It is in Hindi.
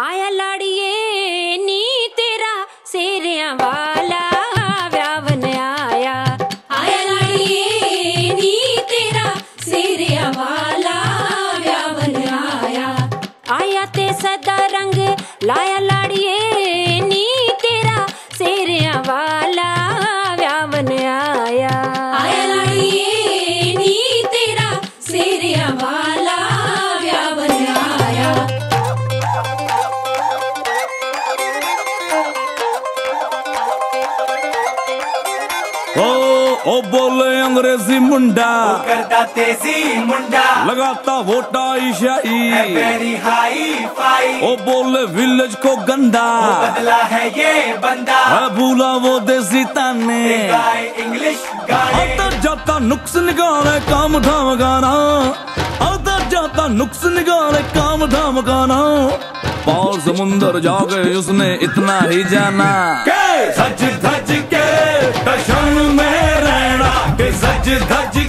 आया लाड़िए नी तेरा सेरिया वाला, व्यावन आया। आया लाड़िए नी तेरा सेरिया वाला, व्यावन आया। आया ते सदा रंग लाया लाड़ी ओ ओ बोले अंग्रेज़ी मुंडा। करता तेज़ी मुंडा। लगाता वोटा ईशाई। ओ बोले विलेज को गंदा। बदला है ये बंदा। है भूला वो देसी ताने। इंग्लिश आता जाता नुक्स निकाले काम धाम गाना। आता जाता नुक्स निकाले काम धाम गाना। पार समुंदर जाके उसने इतना ही जाना। के धज धज